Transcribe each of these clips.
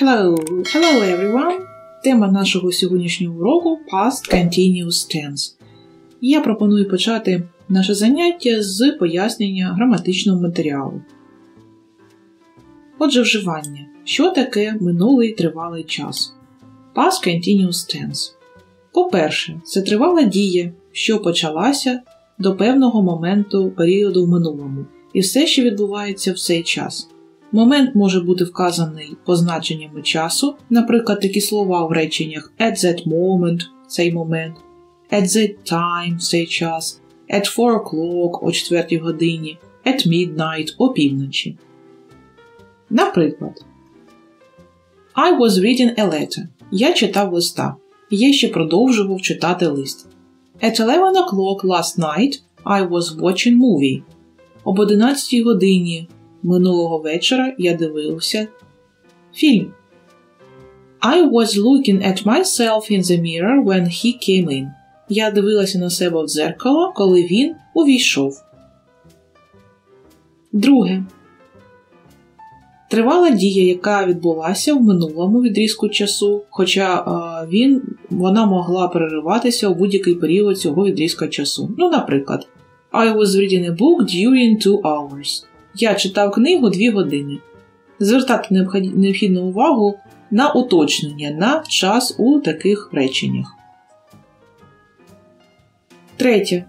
Hello, hello everyone! Тема нашого сьогоднішнього уроку Past Continuous Tense. Я пропоную почати наше заняття з пояснення граматичного матеріалу. Отже, вживання. Що таке минулий тривалий час? Past Continuous Tense. По-перше, це тривала дія, що почалася до певного моменту періоду в минулому, і все, що відбувається в цей час. Момент може бути вказаний позначеннями часу, наприклад, такі слова в реченнях at that moment цей момент, at that time цей час, at 4 o'clock о 4 годині, at midnight о півночі. Наприклад, I was reading a letter. Я читав листа. Я ще продовжував читати лист. At 11 o'clock last night I was watching movie. Об 11 годині минулого вечора я дивився фільм. I was looking at myself in the mirror when he came in. Я дивилася на себе в дзеркало, коли він увійшов. Друге. Тривала дія, яка відбулася в минулому відрізку часу, хоча е, він, вона могла перериватися у будь-який період цього відрізка часу. Ну, наприклад, I was reading a book during two hours. Я читав книгу 2 години. Звертати необхідну увагу на уточнення на час у таких реченнях. Третє.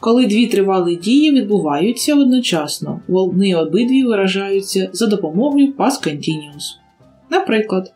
Коли дві тривалі дії відбуваються одночасно, вони обидві виражаються за допомогою past continuous. Наприклад,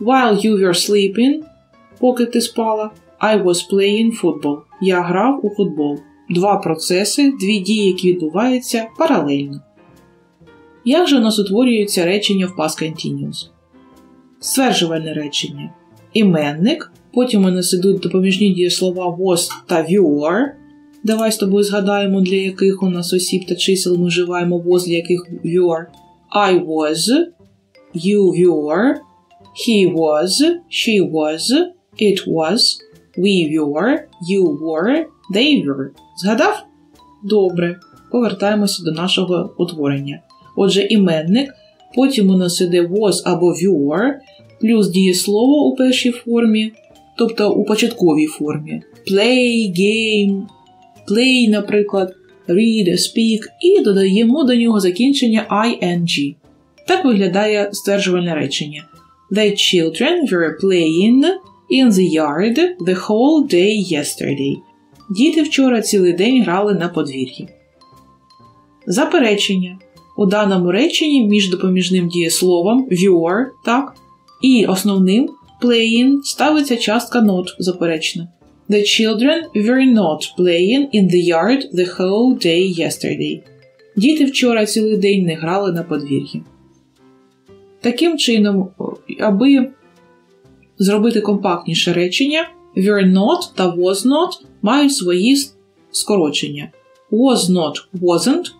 While you were sleeping, поки ти спала, I was playing football. Я грав у футбол. Два процеси, дві дії, які відбуваються паралельно. Як же у нас утворюються речення в past continuous? Стверджувальне речення. Іменник. Потім у нас ідуть допоміжні дієслова was та were. Давай з тобою згадаємо, для яких у нас осіб та чисел ми вживаємо was, для яких were. I was, you were, he was, she was, it was, we were, you were, were. Згадав? Добре. Повертаємося до нашого утворення. Отже, іменник, потім у нас іде was або were, плюс дієслово у першій формі, тобто у початковій формі. Play, game, play, наприклад, read, speak, і додаємо до нього закінчення ing. Так виглядає стверджувальне речення. The children were playing in the yard the whole day yesterday. Діти вчора цілий день грали на подвір'ї. Заперечення. У даному реченні між допоміжним дієсловом were, так, і основним playing ставиться частка not заперечна. The children were not playing in the yard the whole day yesterday. Діти вчора цілий день не грали на подвір'ї. Таким чином, аби зробити компактніше речення, were not та was not мають свої скорочення. Was not wasn't,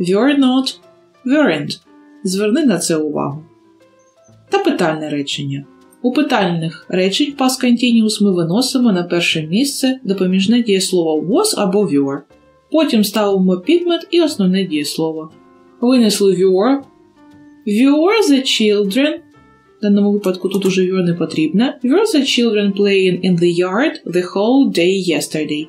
were not weren't. Зверни на це увагу. Та питальне речення. У питальних речень past continuous ми виносимо на перше місце допоміжне дієслово was або were. Потім ставимо підмет і основне дієслово. Винесли were. Were the children. В даному випадку тут уже were не потрібне. Were the children playing in the yard the whole day yesterday.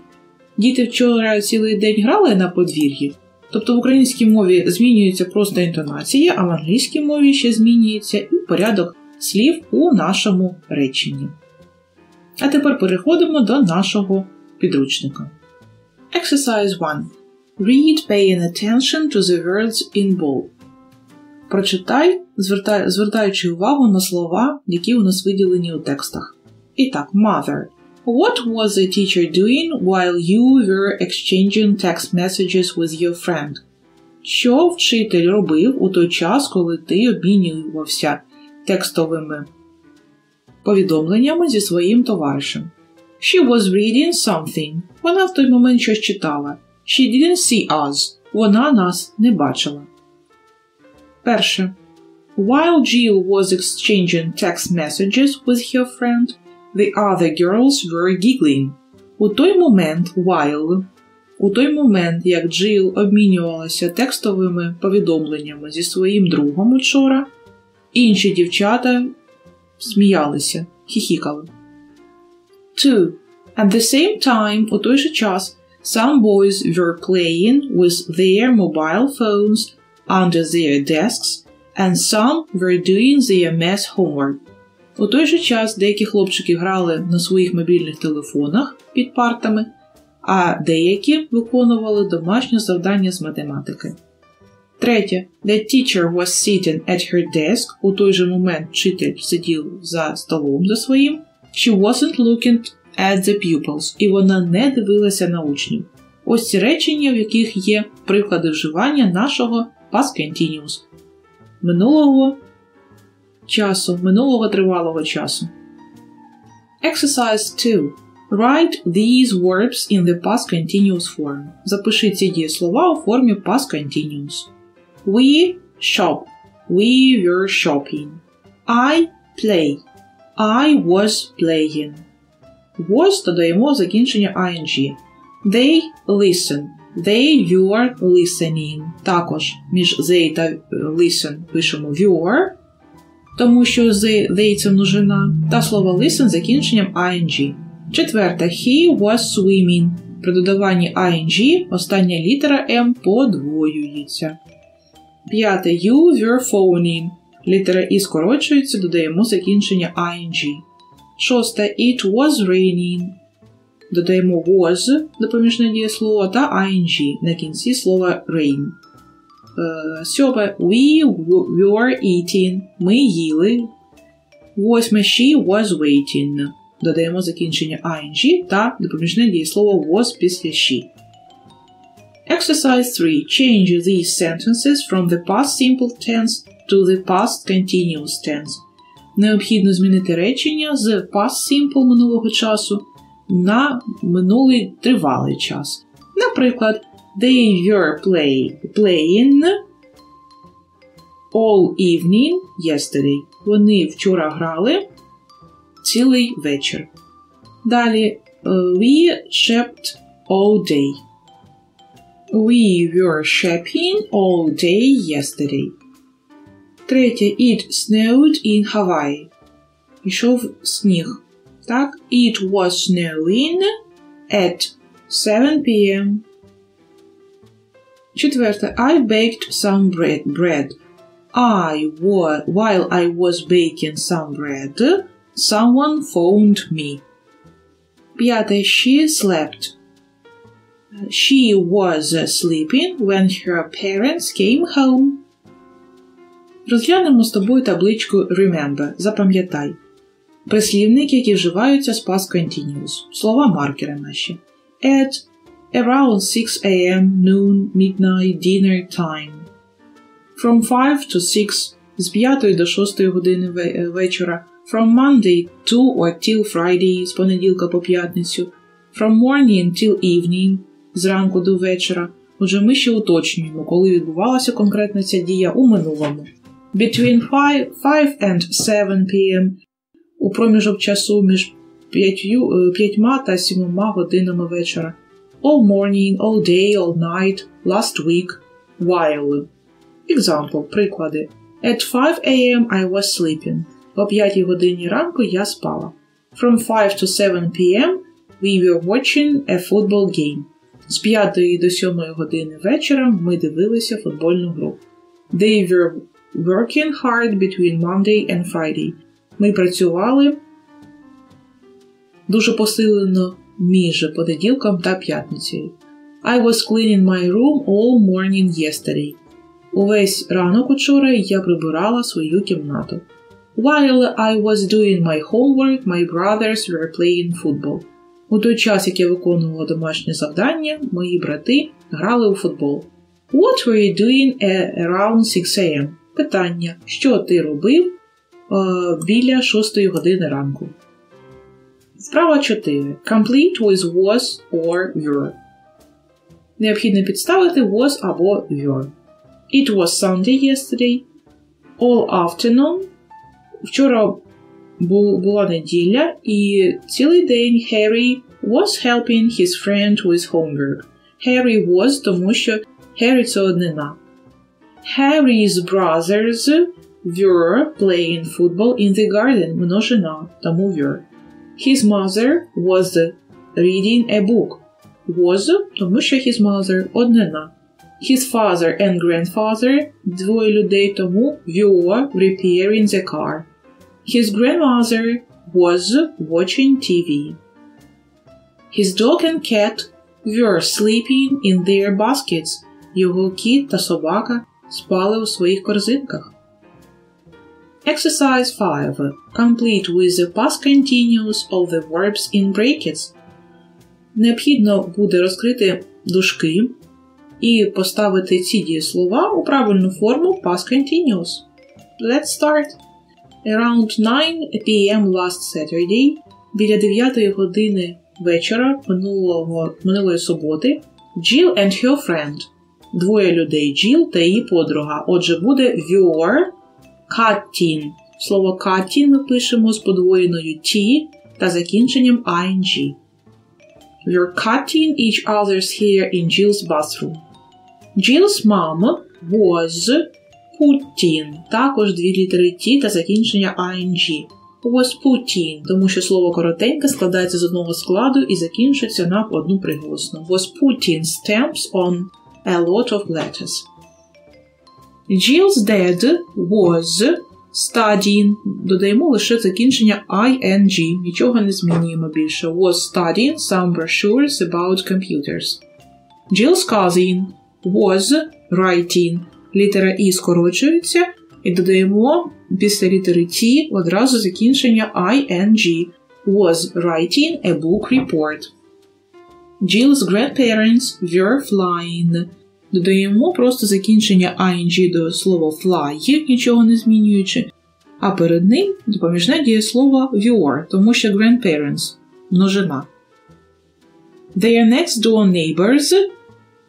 Діти вчора цілий день грали на подвір'ї. Тобто в українській мові змінюється просто інтонація, а в англійській мові ще змінюється і порядок слів у нашому реченні. А тепер переходимо до нашого підручника. Exercise 1. Read paying attention to the words in bold. Прочитай, звертаючи увагу на слова, які у нас виділені у текстах. І так, mother. What was the teacher doing while you were exchanging text messages with your friend? Що вчитель робив у той час, коли ти обмінювався текстовими повідомленнями зі своїм товаришем? She was reading something. Вона в той момент щось читала. She didn't see us. Вона нас не бачила. Перше. While Jill was exchanging text messages with her friend, the other girls were giggling. У той момент, while, у той момент, як Джил обмінювалася текстовими повідомленнями зі своїм другом учора, Інші дівчата сміялися, хіхікали. 2. At the same time, у той же час, some boys were playing with their mobile phones under their desks, and some were doing their math homework. У той же час деякі хлопчики грали на своїх мобільних телефонах під партами, а деякі виконували домашнє завдання з математики. Третє. The teacher was sitting at her desk. У той же момент вчитель сидів за столом за своїм. She wasn't looking at the pupils. І вона не дивилася на учнів. Ось ці речення, в яких є приклади вживання нашого past continuous. Минулого часу, минулого тривалого часу. Exercise 2. Write these verbs in the past continuous form. Запиши ці дієслова у формі past continuous. We shop. We were shopping. I play. I was playing. Was додаємо закінчення ing. They listen. They were listening. Також між they та listen пишемо were, тому що they, they це множина, та слово listen закінченням ing. Четверте. He was swimming. При додаванні ing остання літера M подвоюється. П'яте. You were phoning. Літера І скорочується, додаємо закінчення ing. Шосте. It was raining. Додаємо was допоміжне дієслово та ing на кінці слова rain. Сьоме. We were eating. Ми їли. Восьме. She was waiting. Додаємо закінчення ing та допоміжне дієслово was після she. Exercise 3. Change these sentences from the past simple tense to the past continuous tense. Необхідно змінити речення з past simple минулого часу на минулий тривалий час. Наприклад, they were play, playing all evening yesterday. Вони вчора грали цілий вечір. Далі we shopped all day. We were shopping all day yesterday. Третє. It snowed in Hawaii. Ішов сніг. Так? It was snowing at 7 p.m. Четверте. I baked some bread. bread. I was, while I was baking some bread, someone phoned me. П'яте. She slept. She was sleeping when her parents came home. Розглянемо з тобою табличку Remember. Запам'ятай. Прислівники, які вживаються з past continuous. Слова маркери наші. At around 6 a.m., noon, midnight, dinner time. From 5 to 6 з 5 до 6 години вечора. From Monday to or till Friday з понеділка по п'ятницю. From morning till evening зранку до вечора. Отже, ми ще уточнюємо, коли відбувалася конкретна ця дія у минулому. Between 5, 5 and 7 p.m. у проміжок часу між 5, 5 та 7 годинами вечора. All morning, all day, all night, last week, while. Example, приклади. At 5 a.m. I was sleeping. О 5 годині ранку я спала. From 5 to 7 p.m. we were watching a football game. З 5 до 7 години вечора ми дивилися футбольну гру. They were working hard between Monday and Friday. Ми працювали дуже посилено між понеділком та п'ятницею. I was cleaning my room all morning yesterday. Увесь ранок учора я прибирала свою кімнату. While I was doing my homework, my brothers were playing football. У той час, як я виконувала домашнє завдання, мої брати грали у футбол. What were you doing around 6 a.m.? Питання. Що ти робив біля 6 години ранку? Справа 4. Complete with was or were. Необхідно підставити was або were. It was Sunday yesterday. All afternoon. Вчора була неділя, і цілий день Harry was helping his friend with homework. Harry was, тому що Harry – це однина. Harry's brothers were playing football in the garden. Множина, тому were. His mother was reading a book. Was, тому що his mother однина. His father and grandfather двоє людей тому were repairing the car. His grandmother was watching TV. His dog and cat were sleeping in their baskets. Його кіт та собака спали у своїх корзинках. Exercise 5. Complete with the past continuous of the verbs in brackets. Необхідно буде розкрити дужки і поставити ці дієслова у правильну форму past continuous. Let's start. Around 9 p.m. last Saturday, біля 9 години вечора минулого, минулої суботи, Jill and her friend. Двоє людей Jill та її подруга. Отже, буде were cutting. Слово cutting ми пишемо з подвоєною T та закінченням ing. We're cutting each other's hair in Jill's bathroom. Jill's mom was putting. Також дві літери T та закінчення ing. Was putting, тому що слово коротеньке складається з одного складу і закінчується на одну приголосну. Was putting stamps on a lot of letters. Jill's dad was studying. Додаємо лише закінчення ing. Нічого не змінюємо більше. Was studying some brochures about computers. Jill's cousin was writing. Літера І скорочується і додаємо після літери T одразу закінчення ing. Was writing a book report. Jill's grandparents were flying. Додаємо просто закінчення ing до слова fly, нічого не змінюючи, а перед ним допоміжне дієслово were, тому що grandparents – множина. Their next door neighbors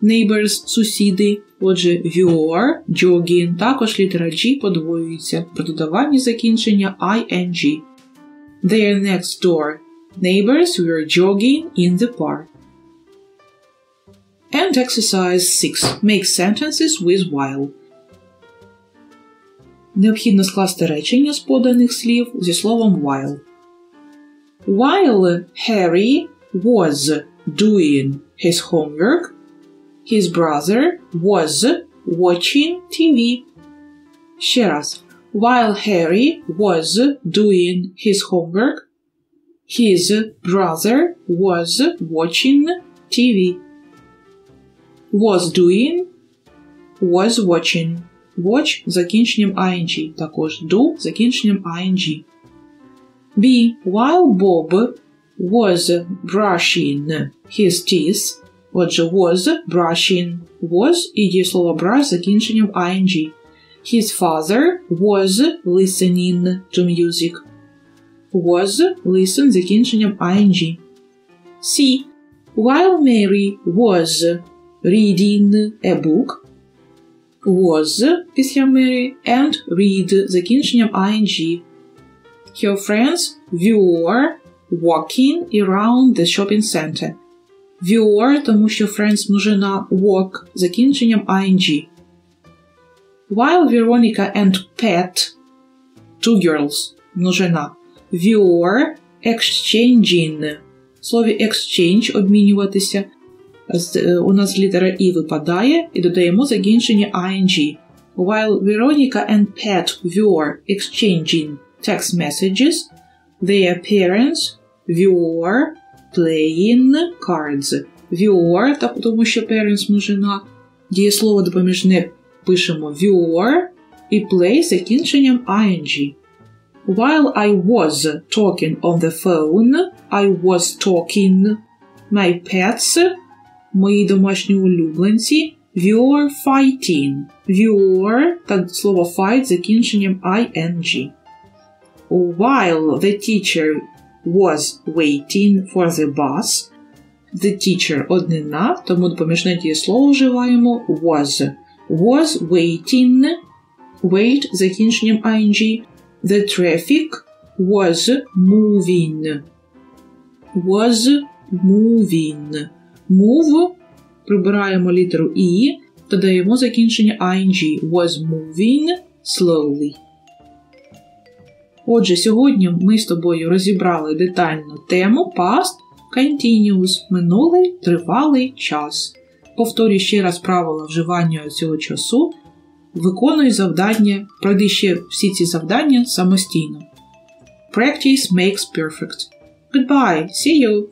neighbors – сусіди, отже, were, jogging, також літера G подвоюється при додаванні закінчення ing. Their next door neighbors were jogging in the park. And exercise 6. Make sentences with while. Необхідно скласти речення з поданих слів зі словом while. While Harry was doing his homework, his brother was watching TV. Ще раз. While Harry was doing his homework, his brother was watching TV was doing, was watching. Watch закінченням ing. Також do закінченням ing. B. While Bob was brushing his teeth. Отже, was brushing. Was і дієслово brush закінченням ing. His father was listening to music. Was listen закінченням ing. C. While Mary was reading a book was після Mary and read закінченням ing. Her friends were walking around the shopping center. Were, тому що friends множина walk закінченням ing. While Veronica and Pat, two girls, множина, were exchanging. В слові exchange обмінюватися у нас літера І випадає і додаємо закінчення ing. While Veronica and Pat were exchanging text messages, their parents were playing cards. Were, так, тому що parents множина. Дієслово допоміжне пишемо were і play закінченням ing. While I was talking on the phone, I was talking. My pets мої домашні улюбленці were fighting. Were та слово fight закінченням ing. While the teacher was waiting for the bus, the teacher однина, тому допоміжне дієслово вживаємо was. Was waiting, wait закінченням ing. The traffic was moving. Was moving. Move прибираємо літеру І, додаємо закінчення ing was moving slowly. Отже, сьогодні ми з тобою розібрали детальну тему past continuous минулий тривалий час. Повторюй ще раз правила вживання цього часу. Виконуй завдання, пройди ще всі ці завдання самостійно. Practice makes perfect. Goodbye. See you.